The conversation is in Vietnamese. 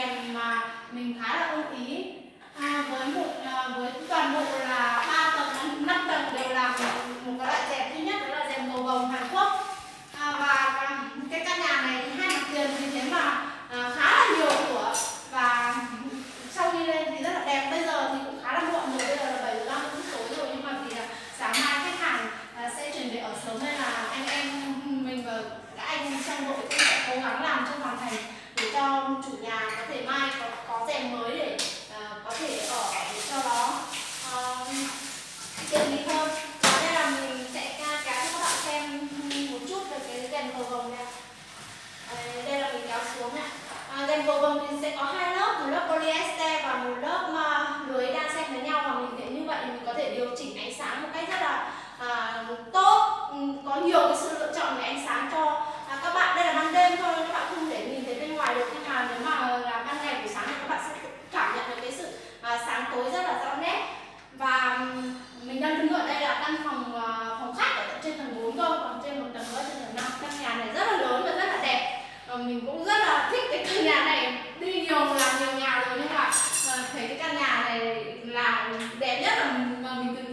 kèm mà mình khá là ưng ý. À, với một à, với toàn bộ là ba tầng năm tầng đều là một, một cái loại dẹp duy nhất đó là dẹp màu hồng Hàn Quốc. À, và, cái căn nhà này thì hai mặt tiền thì thế mà à, khá là nhiều của và sau khi lên thì rất là đẹp. Bây giờ thì cũng khá là muộn rồi bây giờ là bảy giờ năm cũng tối rồi. Nhưng mà vì là sáng mai khách hàng à, sẽ chuyển về ở sớm nên là anh em mình và các anh trong đội cũng sẽ cố gắng làm cho hoàn thành để cho chủ nhà có mình vừa vừa mình sẽ có hai lớp một lớp polyester và một lớp ờ, lưới đan xen với nhau và mình thấy như vậy mình có thể điều chỉnh ánh sáng một cách rất là à, tốt. Ừ, có nhiều cái sự lựa chọn về ánh sáng cho à, các bạn. Đây là ban đêm thôi các bạn không thể nhìn thấy bên ngoài được. Nhưng mà nếu mà là ban ngày buổi sáng thì các bạn sẽ cảm nhận được cái sự à, sáng tối rất là rõ nét. Và ừ, mình đang đứng ở đây là căn phòng à, phòng khách ở trên tầng 4 thôi còn trên một tầng nữa là đẹp nhất là mà mình từng